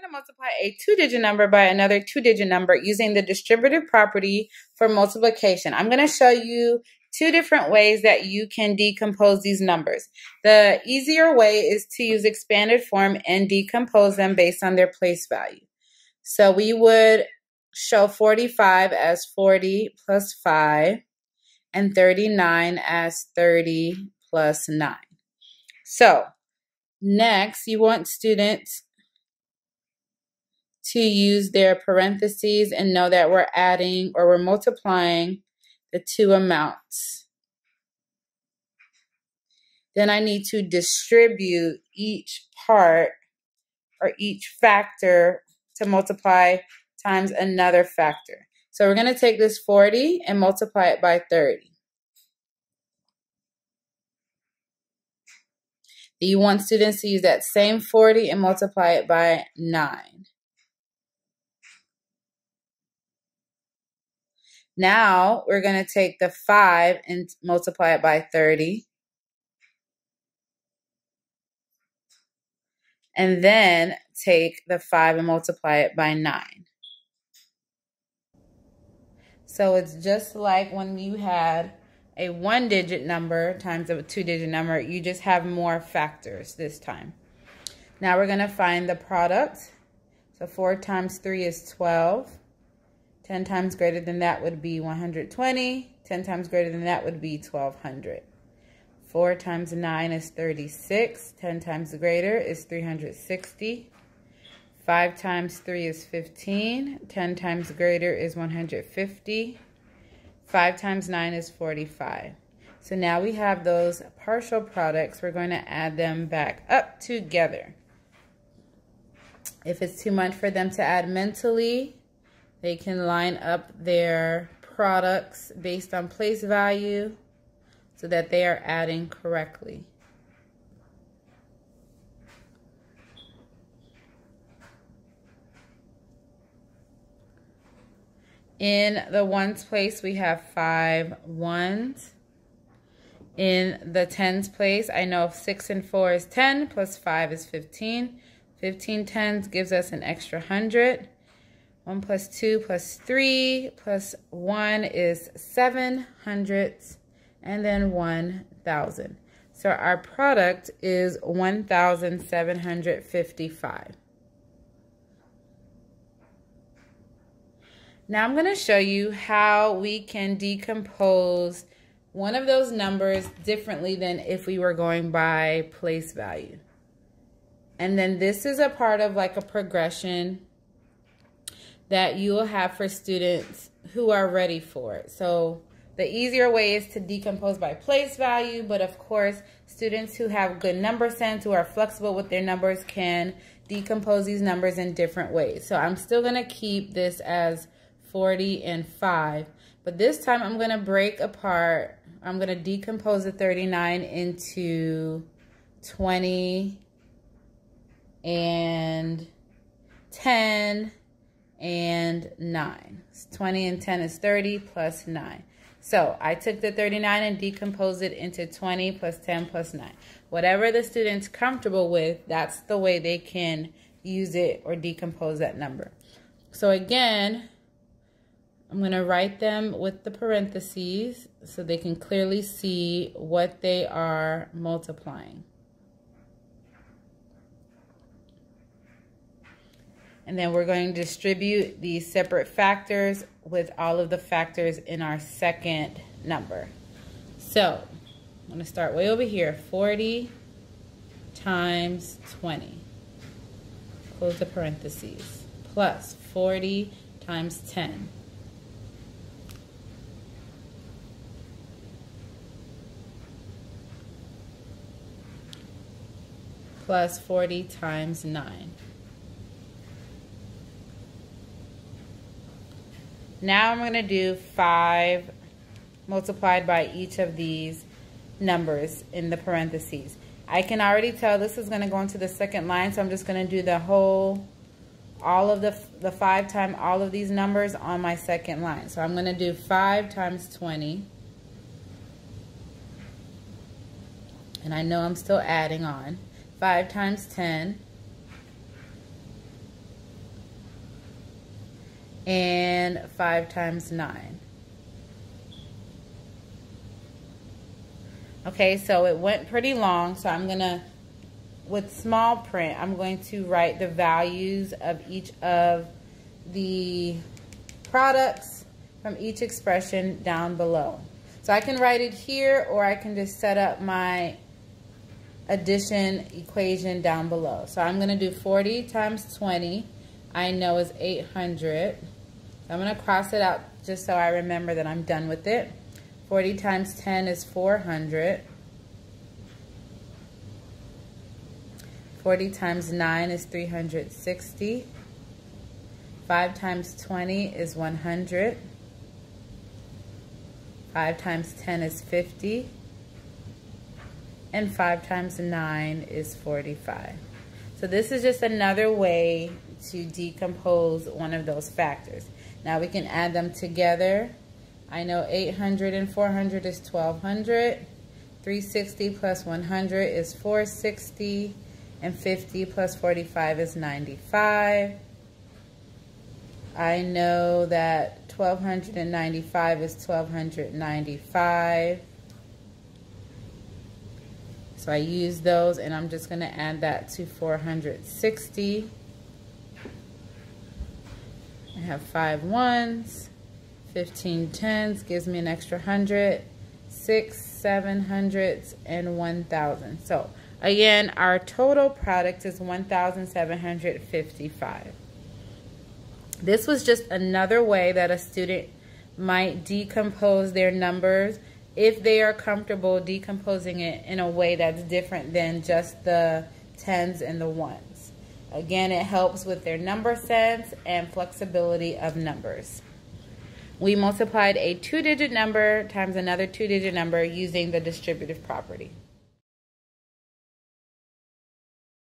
Going to multiply a two-digit number by another two-digit number using the distributive property for multiplication. I'm going to show you two different ways that you can decompose these numbers. The easier way is to use expanded form and decompose them based on their place value. So we would show 45 as 40 plus 5 and 39 as 30 plus 9. So next, you want students to use their parentheses and know that we're adding or we're multiplying the two amounts. Then I need to distribute each part or each factor to multiply times another factor. So we're going to take this 40 and multiply it by 30. You want students to use that same 40 and multiply it by 9. Now we're going to take the 5 and multiply it by 30. And then take the 5 and multiply it by 9. So it's just like when you had a one digit number times a two digit number, you just have more factors this time. Now we're going to find the product. So 4 times 3 is 12. 10 times greater than that would be 120. 10 times greater than that would be 1200. 4 times 9 is 36. 10 times greater is 360. 5 times 3 is 15. 10 times greater is 150. 5 times 9 is 45. So now we have those partial products. We're going to add them back up together. If it's too much for them to add mentally, they can line up their products based on place value so that they are adding correctly. In the ones place, we have five ones. In the tens place, I know six and four is 10, plus five is 15. 15 tens gives us an extra 100. 1 plus 2 plus 3 plus 1 is 700 and then 1,000. So our product is 1,755. Now I'm going to show you how we can decompose one of those numbers differently than if we were going by place value. And then this is a part of like a progression that you will have for students who are ready for it. So the easier way is to decompose by place value, but of course, students who have good number sense, who are flexible with their numbers can decompose these numbers in different ways. So I'm still going to keep this as 40, and 5. But this time I'm going to break apart, I'm going to decompose the 39 into 20 and 10 and 9. 20 and 10 is 30 plus 9. So I took the 39 and decomposed it into 20 plus 10 plus 9. Whatever the student's comfortable with, that's the way they can use it or decompose that number. So again, I'm going to write them with the parentheses so they can clearly see what they are multiplying. And then we're going to distribute these separate factors with all of the factors in our second number. So I'm going to start way over here. 40 times 20. Close the parentheses. Plus 40 times 10 plus 40 times 9. Now I'm going to do 5 multiplied by each of these numbers in the parentheses. I can already tell this is going to go into the second line, so I'm just going to do the whole, all of the, the 5 times all of these numbers on my second line. So I'm going to do 5 times 20. And I know I'm still adding on. 5 times 10 and 5 times 9. Okay, so it went pretty long, so I'm going to, with small print, I'm going to write the values of each of the products from each expression down below. So I can write it here or I can just set up my addition equation down below. So I'm going to do 40 times 20 I know is 800. I'm going to cross it out just so I remember that I'm done with it. 40 times 10 is 400. 40 times 9 is 360. 5 times 20 is 100. 5 times 10 is 50. And 5 times 9 is 45. So this is just another way to decompose one of those factors. Now we can add them together. I know 800 and 400 is 1200. 360 plus 100 is 460. And 50 plus 45 is 95. I know that 1295 is 1295. So I use those and I'm just going to add that to 460. Have five ones, 15 tens gives me an extra hundred, six, seven hundreds, and 1,000. So again, our total product is 1,755. This was just another way that a student might decompose their numbers if they are comfortable decomposing it in a way that's different than just the tens and the ones. Again, it helps with their number sense and flexibility of numbers. We multiplied a two-digit number times another two-digit number using the distributive property.